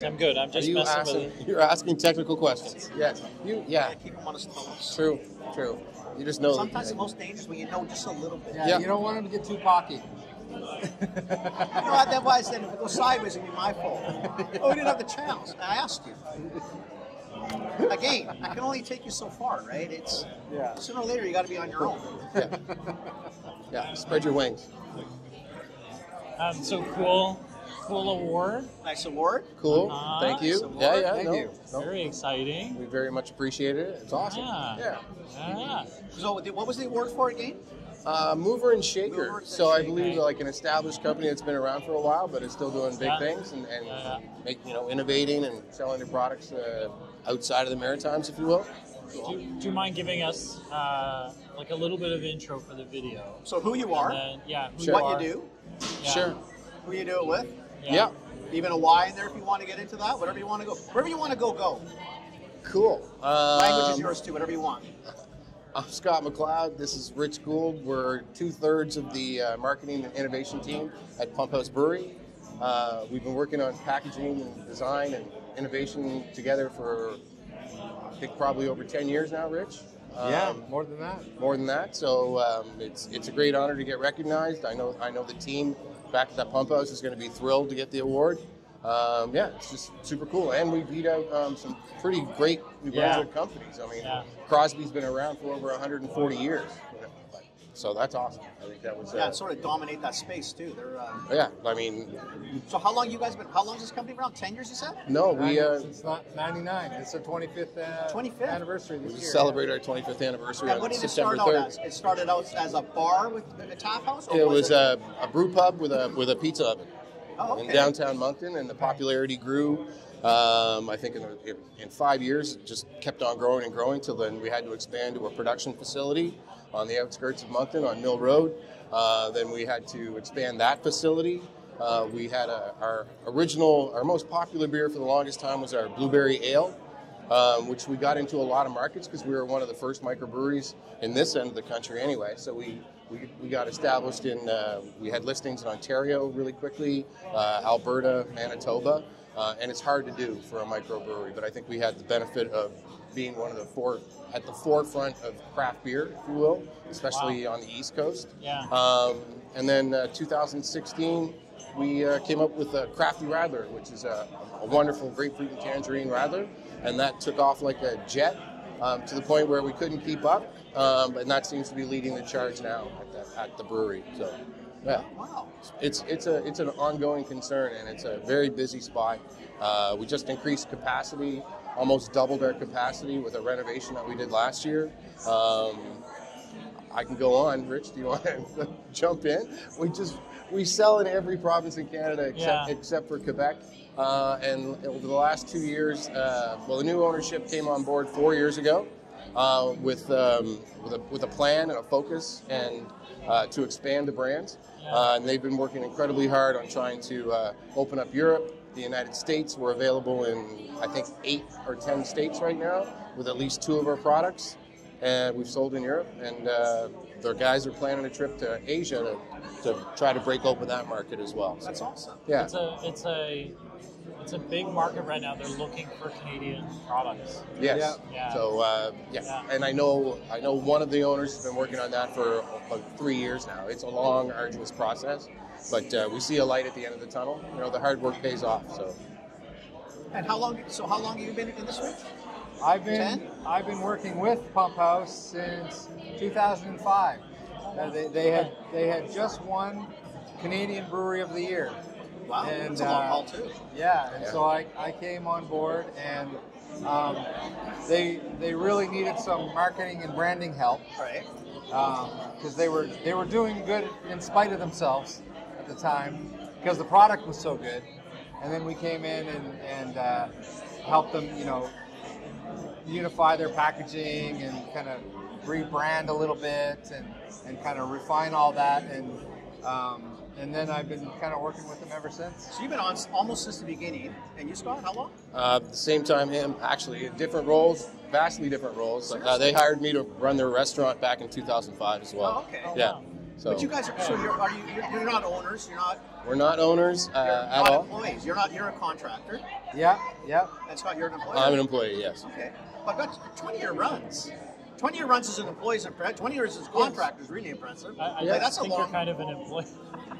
I'm good. I'm Are just you messing asking, with it. You're asking technical questions. Yes. You. Yeah. Keep them on his toes. True. True. You just know. Sometimes the most dangerous when you know just a little bit. Yeah, Yeah. you don't want him to get too cocky. You know, otherwise, then if it goes sideways, it'd be my fault. oh, we didn't have the channels. I asked you. Again, I can only take you so far, right? It's Yeah. sooner or later you got to be on your own. yeah. yeah. Spread your wings. Um, so cool, cool award. Nice award. Cool. Uh-huh. Thank you. Nice. Yeah. Yeah. Thank no, you. no. Very exciting. We very much appreciate it. It's awesome. Yeah. Yeah. Yeah. So, what was the award for again? Uh, mover and shaker. Mover and so I shaker. believe like an established company that's been around for a while, but is still doing big Yeah. things and, and Yeah. make you know innovating and selling their products uh, outside of the Maritimes, if you will. Do, do you mind giving us uh, like a little bit of intro for the video? So, who you are, And then, yeah. Who Sure. you what are. you do, Yeah. Sure. who you do it with, Yeah. even a Y in there if you want to get into that. Whatever you want to go, wherever you want to go, go. Cool. Um, Language is yours too. Whatever you want. I'm Scott Macleod. This is Rich Gould. We're two thirds of the uh, marketing and innovation team at Pump House Brewery. Uh, we've been working on packaging and design and innovation together for, I think, probably over 10 years now, Rich. yeah, Um, more than that. more than that. So um, it's it's a great honor to get recognized. I know I know the team back at that pump house is going to be thrilled to get the award. Um, yeah, it's just super cool, and we beat out um, some pretty great New Yeah. Companies. I mean, Yeah. Crosby's been around for over 140 years, you know, but- so that's awesome. I think that was. Yeah, Uh, and sort of dominate that space too. They're. Uh, yeah, I mean, so, how long you guys been? How long has this company been around? Ten years, you said? no, we uh, Since not 99. It's our 25th, uh, 25th? anniversary this we year. celebrate our 25th anniversary And on what did it September start out 3rd. as? It started out as a bar with a tap house. Or It was it? a, a brew pub with a with a pizza oven. Oh, okay. in downtown Moncton, and the popularity grew. Um, I think in, in five years, it just kept on growing and growing till then we had to expand to a production facility on the outskirts of Moncton on Mill Road. Uh, then we had to expand that facility. Uh, we had a, our original, our most popular beer for the longest time was our blueberry ale, um, which we got into a lot of markets because we were one of the first microbreweries in this end of the country anyway. So we, we, we got established in, uh, we had listings in Ontario really quickly, uh, Alberta, Manitoba, uh, and it's hard to do for a microbrewery, but I think we had the benefit of being one of the four, at the forefront of craft beer, if you will, especially on the East Coast. Yeah. Um, and then uh, 2016, we uh, came up with a Crafty Radler, which is a, a wonderful grapefruit and tangerine radler, and that took off like a jet um, to the point where we couldn't keep up. Um, and that seems to be leading the charge now at the, at the brewery. So, yeah, Wow. it's it's a it's an ongoing concern, and it's a very busy spot. Uh, we just increased capacity, almost doubled our capacity with a renovation that we did last year. Um, I can go on. Rich, do you want to jump in? We just we sell in every province in Canada except Yeah. except for Quebec. Uh, and over the last two years, uh, well, the new ownership came on board four years ago uh, with um, with a with a plan and a focus and uh, to expand the brand. Uh, and they've been working incredibly hard on trying to uh, open up Europe. The United States. We're available in I think eight or ten states right now with at least two of our products and we've sold in Europe. And uh, their guys are planning a trip to Asia to, to try to break open that market as well. So, That's awesome. yeah, It's a it's a it's a big market right now. They're looking for Canadian products. yes. Yeah. Yeah. So uh, yeah. Yeah. and I know I know one of the owners has been working on that for about three years now. It's a long, arduous process, but uh, we see a light at the end of the tunnel. You know, the hard work pays off. So And how long? So how long have you been in this room? I've been Ten? I've been working with Pump House since 2005. Uh, they, they had they had just won Canadian Brewery of the Year. Wow, And, that's a long uh, haul too. Yeah, and Yeah. so I, I came on board and um, they they really needed some marketing and branding help Right. because they were they were doing good in spite of themselves at the time because the product was so good, and then we came in and and uh, helped them, you know, unify their packaging and kind of rebrand a little bit and and kind of refine all that and. Um, and then I've been kind of working with them ever since. So you've been on almost since the beginning. And you, Scott, how long? uh, the same time, him actually in different roles, vastly different roles. Uh, they hired me to run their restaurant back in 2005 as well. Oh, okay. Oh, Yeah. wow. So But you guys are so you're are you you're, you're not owners. You're not we're not owners uh, at not all. employees. You're not you're a contractor. Yeah, yeah. And Scott, you're an employee. I'm an employee. Yes. Okay, but that's 20 year runs. 20 year runs as an employee is impressive. 20 years as a contractor is really impressive. I, I Like, that's a think long. you're kind of an employee.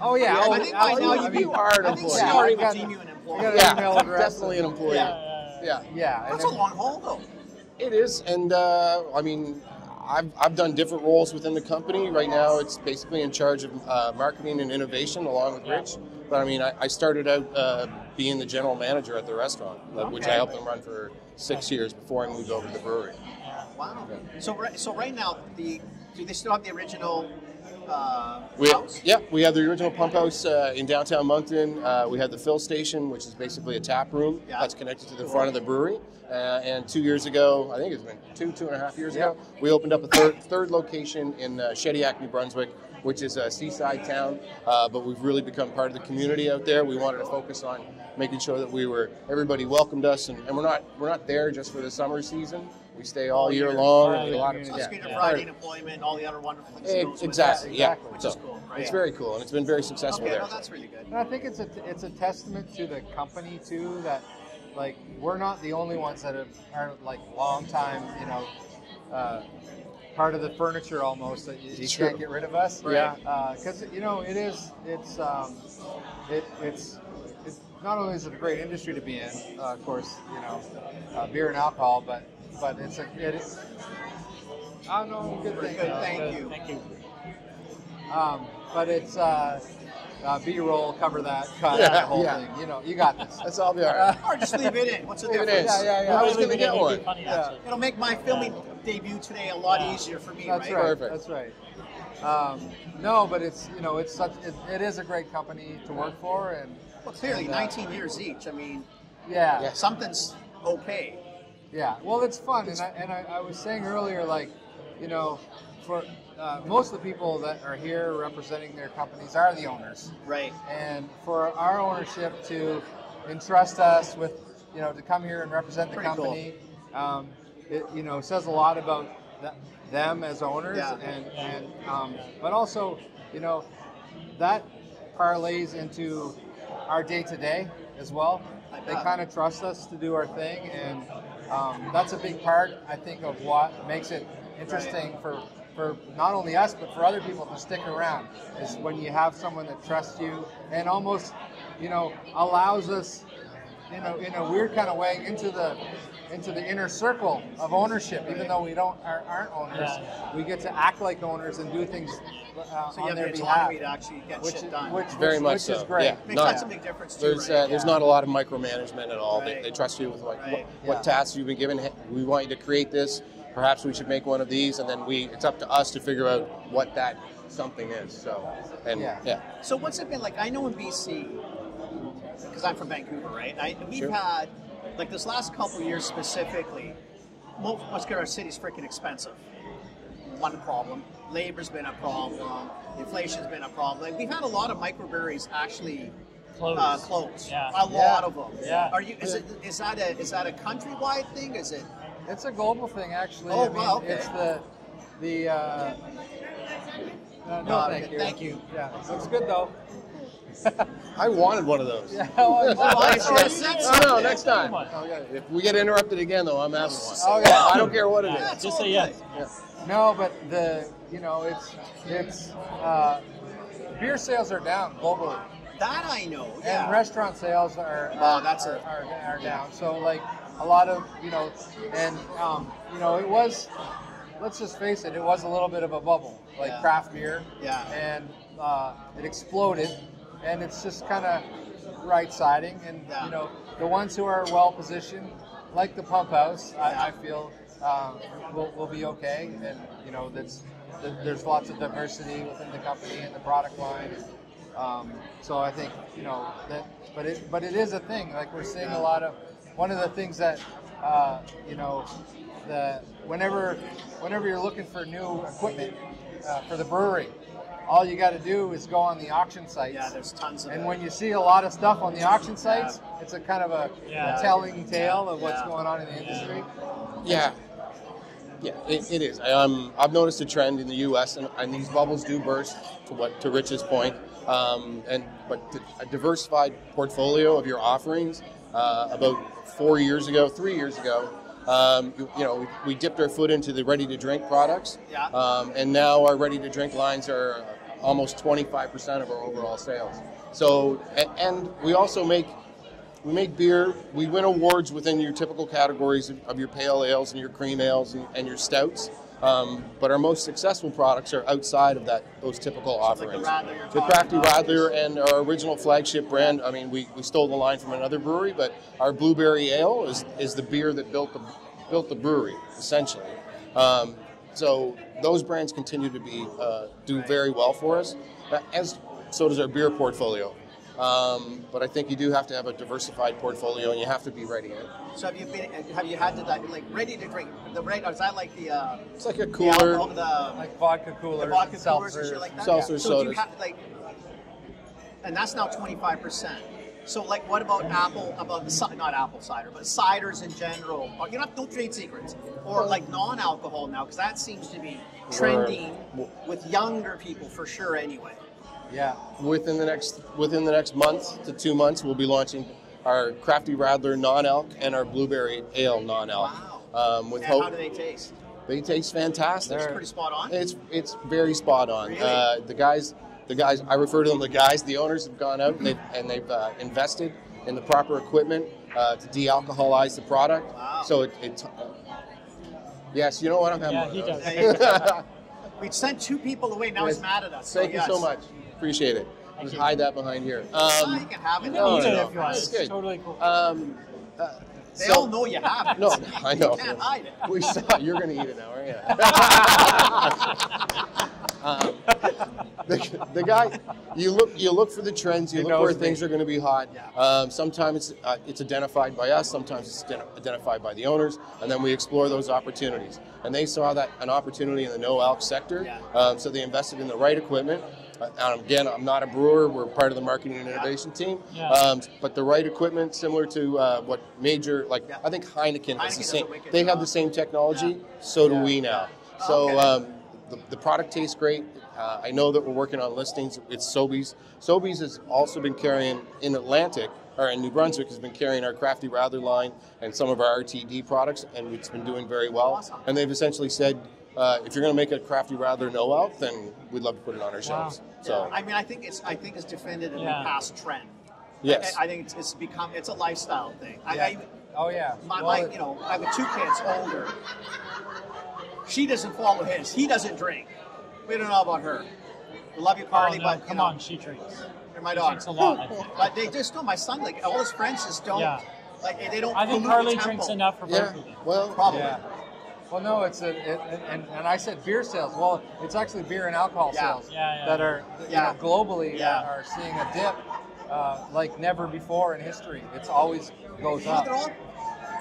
Oh yeah. I oh, think by now you, I mean, you are an I think employee. CR Yeah, would got- deem you an you employee. got Yeah, email address. definitely an employee. Yeah. Yeah. Yeah, and That's a then- long haul though. It is, and uh, I mean, I've, I've done different roles within the company. Right now, it's basically in charge of uh, marketing and innovation, along with Yeah. Rich. But I mean, I, I started out uh, being the general manager at the restaurant, uh, which I helped them run for six years before I moved over to the brewery. Wow. So right, so right now, the do they still have the original uh, We house? yeah, we have the original pump house uh, in downtown Moncton. Uh, we have the fill station, which is basically a tap room Yeah. that's connected to the front of the brewery. Uh, and two years ago, I think it's been two, two and a half years ago, we opened up a third third location in uh, Shediac, New Brunswick, which is a seaside town. Uh, but we've really become part of the community out there. We wanted to focus on making sure that we were everybody welcomed us, and, and we're not we're not there just for the summer season. We stay all All year year. long. Right. and a lot of So it's good Yeah. Friday employment, all the other wonderful things. that goes with Exactly, yeah. Which so is cool, right? It's very cool, and it's been very successful Okay, there. no, that's really good. And I think it's a it's a testament to the company too that like we're not the only ones that have, are like long time you know uh, part of the furniture almost that you, you can't get rid of us. Yeah. because you know it is it's um, it, it's it's not only is it a great industry to be in, uh, of course you know uh, beer and alcohol, but but it's a it is. I don't know. Good thing. good, uh, thank Good, you. Thank you. Um, but it's uh, uh, B-roll, cover that, cut Yeah, that whole yeah. thing. You know, you got this. That's all be all right. Or just leave it in. What's the leave difference? Yeah, yeah, yeah. I was going to get one. Funny, yeah. It'll make my filming debut today a lot easier for me, That's right? right. That's right. Um, no, but it's you know it's such it, it is a great company to work for, and Well, clearly, and, uh, 19 years each. I mean, yeah, Yes. something's okay. Yeah, well, it's fun, and I and I, I was saying earlier, like, you know, for uh, most of the people that are here representing their companies are the owners, Right. and for our ownership to entrust us with, you know, to come here and represent the Pretty cool. company, um, it you know says a lot about th- them as owners, Yeah. and and um, but also, you know, that parlays into our day to day as well. They kind of trust us to do our thing, and um, that's a big part, I think, of what makes it interesting for for not only us but for other people to stick around. Is when you have someone that trusts you and almost, you know, allows us, you know, in a weird kind of way into the into the inner circle of ownership. Even though we don't are, aren't owners, Yeah. we get to act like owners and do things uh, So you on have the their behalf. autonomy to actually get Which shit is, done. which, Very which, much which is great. yeah. Makes not- that's a big difference too, There's right? uh, there's not a lot of micromanagement at all. They, they trust you with like Right. what, what Yeah. tasks you've been given. We want you to create this. Perhaps we should make one of these, and then we it's up to us to figure out what that something is. So, and Yeah. yeah, So what's it been like? I know in BC, because I'm from Vancouver, right? I, we've Sure. had like this last couple years specifically. mo- Let's get our city's freaking expensive. One problem. Labor's been a problem. Inflation's been a problem. Like, we've had a lot of microbreweries actually Close. uh, close. Yeah. A Yeah. lot of them. Yeah. Are you? Is it? Is that a? Is that a countrywide thing? Is it? It's a global thing, actually. Oh, I mean, wow, okay. It's the the. Uh, uh, no, No, thank you. thank you. Yeah, looks good though. I wanted one of those. Yeah. well, Oh, I it's- should No, something. no, next time. Come on. okay. If we get interrupted again, though, I'm having one. Oh, yeah. I don't care what it is. Yeah, Just say good. yes. No, but the you know it's it's uh, beer sales are down globally, That I know. Yeah. and restaurant sales are Oh, are, that's are, a- are, are down. So like a lot of you know, and um, you know it was. Let's just face it, it was a little bit of a bubble, like Yeah. craft beer. Yeah. And uh, it exploded, and it's just kind of right siding. And you know, the ones who are well positioned, like the Pump House, I, I feel um, will, will be okay. And you know, that's th- there's lots of diversity within the company and the product line. Um, so I think you know that, but it but it is a thing. Like we're seeing a lot of one of the things that uh, you know the whenever whenever you're looking for new equipment uh, for the brewery, all you got to do is go on the auction sites. Yeah, there's tons of And it. when you see a lot of stuff on the auction sites, it's a kind of a, Yeah. a telling tale of what's Yeah. going on in the industry. Yeah. Yeah, it, it is. Um, I've noticed a trend in the U.S. and, and these bubbles do burst. To what to Rich's point, um, and but a diversified portfolio of your offerings. Uh, about four years ago, three years ago, um, you, you know, we, we dipped our foot into the ready-to-drink products, Yeah. um, and now our ready-to-drink lines are almost 25% of our overall sales. So, and, and we also make we make beer. We win awards within your typical categories of, of your pale ales and your cream ales and, and your stouts. Um, but our most successful products are outside of that those typical like the offerings. Radler the Crafty Radler and our original flagship brand. I mean, we, we stole the line from another brewery, but our blueberry ale is, is the beer that built the built the brewery essentially. Um, so those brands continue to be uh, do very well for us, as so does our beer portfolio. Um, but I think you do have to have a diversified portfolio, and you have to be ready. So have you been? Have you had to like, like ready to drink? The ready? Is that like the? Uh, It's like a the cooler. alcohol- the Like vodka coolers, the vodka and coolers and shit like that. Seltzer so do you sodas. have like, and that's now twenty five percent. So like, what about apple? About the ci- not apple cider, but ciders in general? Or, you know, don't trade secrets. Or like non-alcohol now, because that seems to be trending with younger people for sure. Anyway. Yeah. within the next within the next month to two months, we'll be launching our Crafty Radler non-alc and our Blueberry Ale non-alc. Wow. Um, with And how do they taste? they taste fantastic. They're- Pretty spot on. It's it's very spot on. Really? Uh, the guys, the guys, I refer to them the guys. The owners have gone out and they've, and they've uh, invested in the proper equipment uh, to de-alcoholize the product. Wow. So it, it. Yes, you know what I'm having. Yeah, one he those. does. We sent two people away. Now he's mad at us. Thank you yes. so much. Appreciate it. Just you. hide that behind here. Um, you can have it. You No, can eat no, it no. if you want. It's good. totally cool. um, uh, They so- all know you have it. No, I know. You can't hide it. We saw you're going to eat it now, aren't you? um, the, the guy, you look, you look for the trends. You He look where me. things are going to be hot. Yeah. Um, sometimes it's uh, it's identified by us. Sometimes it's ident- identified by the owners, and then we explore those opportunities. And they saw that an opportunity in the no alc sector, Yeah. um, so they invested in the right equipment. Uh, again, I'm not a brewer. We're part of the marketing and innovation team. Yeah. Um, but the right equipment, similar to uh, what major, like Yeah. I think Heineken, Heineken has the same. a wicked They have the same technology. Yeah. So do we now. So okay. um, the, the product tastes great. Uh, I know that we're working on listings. It's Sobeys. Sobeys has also been carrying in Atlantic or in New Brunswick has been carrying our Crafty Radler line and some of our RTD products, and it's been doing very well. Awesome. And they've essentially said, uh, if you're going to make a Crafty Radler no out, then we'd love to put it on our shelves. So I mean, I think it's I think it's definitively Yeah. The past trend. yes, I, I think it's, it's become it's a lifestyle thing. Yeah. I, Oh yeah. my, Well, my, you know, I have two kids older. She doesn't follow his. He doesn't drink. We don't know about her. We love you, Oh, Carly, no, but you come know, on, she drinks. you're my She dog. drinks a lot. But they just don't. My son, like all his friends, just don't. Yeah. Like they don't. I think Carly drinks enough for both yeah. of them. Well, Probably. Yeah. Well, no, it's a, it, and, and I said beer sales. Well, it's actually beer and alcohol Yeah. sales Yeah, yeah. that are you Yeah. know, globally Yeah. uh, are seeing a dip uh, like never before in history. It's always goes You know, up. they're all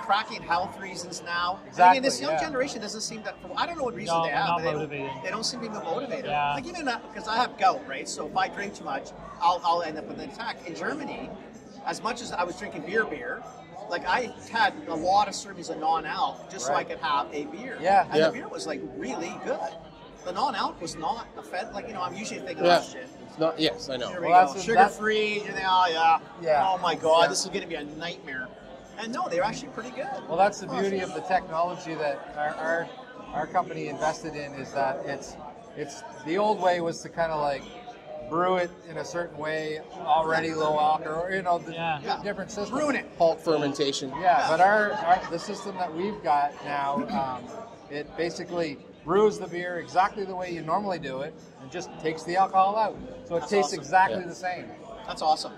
cracking health reasons now. I mean, Exactly, this young yeah. generation doesn't seem that. I don't know what reason No, they they're have, not but they motivated. don't, they don't seem to be motivated. Yeah. Like even because I have gout, right? So if I drink too much, I'll, I'll end up with an attack. In Germany, as much as I was drinking beer, beer, like I had a lot of servings of non-alc just so I could have a beer. Yeah. and Yeah. the beer was like really good. The non-alc was not a fed. Like you know, I'm usually thinking, yeah. oh shit. It's not. Yes, I know. Here we Well, go. that's- Sugar that's- free. You think, oh yeah. Yeah. Oh my god, Yeah. this is going to be a nightmare. And no, they're actually pretty good. Well, that's the beauty of the technology that our, our our company invested in is that it's it's the old way was to kind of like brew it in a certain way, already low alcohol, or you know, the, Yeah. the different systems. Ruin it. Bulk fermentation. Yeah, but our, our the system that we've got now, um, it basically brews the beer exactly the way you normally do it, and just takes the alcohol out, so it That's tastes awesome. exactly Yeah. the same. That's awesome.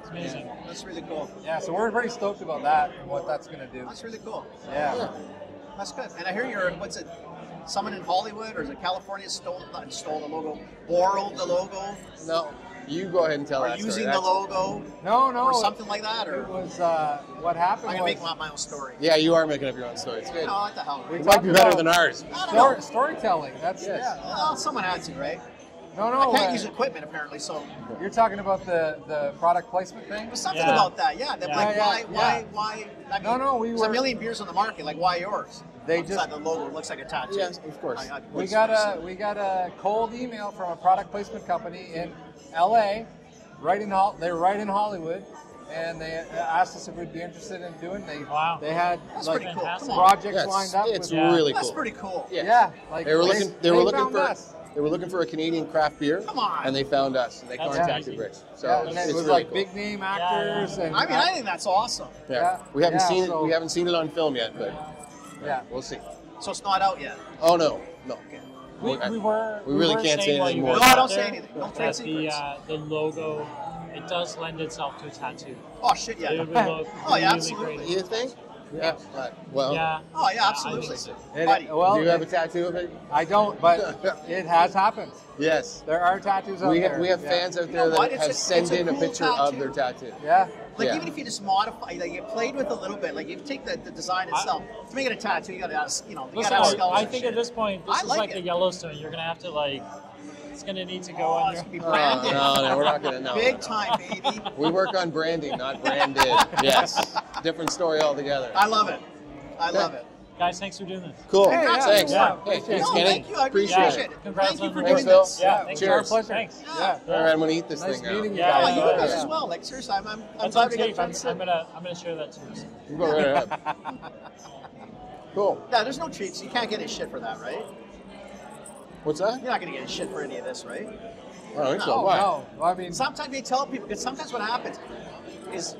It's amazing. That's really cool. Yeah, so we're pretty stoked about that and what that's going to do. That's really cool. Yeah. That's good. And I hear you're what's it? Someone in Hollywood or is it California stole not stole the logo, borrowed the logo, No, you go ahead and tell or that using story. the logo, No, no, or something like that, Or It was uh, what happened I can was make my, my own story. Yeah, you are making up your own story. It's good. No, what the hell? We It might be better than ours. Story, storytelling. That's Yes. yeah. Well, someone had to, right? No, no. I can't uh, use equipment apparently, so You're talking about the, the product placement thing? there's something Yeah. about that. Yeah, that, Yeah. like Yeah, why, yeah, why, yeah. why? I mean, No, no, we there's were- a million beers on the market. Like why yours? They Outside just- the logo looks like a tattoo. Yeah, of course. I- I- We got what's- a we got a cold email from a product placement company in L.A. Right in they were right in Hollywood, and they asked us if we'd be interested in doing. They Wow. they had That's like pretty cool. fantastic. Come on. projects Yeah, lined up. it's with, Yeah. really That's cool. pretty cool. Yeah. yeah, like They were looking. They were looking for. us. They were looking for a Canadian craft beer. Come on. And they found us. And they That's contacted amazing. Rich. So yeah, it's, it was really like cool. big name Yeah, actors yeah. and I mean, I think that's awesome. Yeah. Yeah. We haven't Yeah, seen so- it. We haven't seen it on film yet, but yeah. we'll see. So it's not out yet. Oh no, no. We, we were. We really were can't saying say while anything you more. guys No, were don't say anything. Don't trade that the secrets. uh, the logo, it does lend itself to a tattoo. Oh shit, yeah. It would look Oh, yeah, really absolutely. great. You think? Yeah. Uh, well, Yeah. Oh yeah, Yeah, absolutely. It- Buddy. well, do you have a tattoo of it? I don't, but it has happened. Yes. There are tattoos out We there. we have yeah. fans out You there know that have a- sent a in a cool picture of their tattoo. Yeah. Like Yeah. even if you just modify, like you played with a little bit, like you take the, the design itself to make it a tattoo, you gotta have, you know, you Listen, gotta have I, skulls I and think shit. at this point, this I is like like it. the Yellowstone. You're gonna have to like, it's gonna need to go Oh, on it's your. gonna Oh, no, no, we're not gonna know. Big time, baby. We work on branding, not branded. yes. Different story altogether. I love it. I love it. Guys, thanks for doing this. Cool. Hey, yeah, thanks. yeah. Hey, thanks, No, Kenny. thank you. I Appreciate appreciate it. it. Congrats Thank you for doing Thanks, this. Yeah, It was our pleasure. Thanks. Yeah. All right, I'm gonna eat this Nice thing now. meeting you Yeah, Oh, guys. you yeah, guys yeah. as well. Like seriously, I'm, I'm, I'm That's glad we got. I'm. I'm gonna I'm gonna share that too. You go right ahead. Cool. Yeah, there's no treats. You can't get any shit for that, right? What's that? You're not gonna get any shit for any of this, right? Oh, I don't think so. Oh, Why? no. Well, I mean, Sometimes they tell people because sometimes what happens is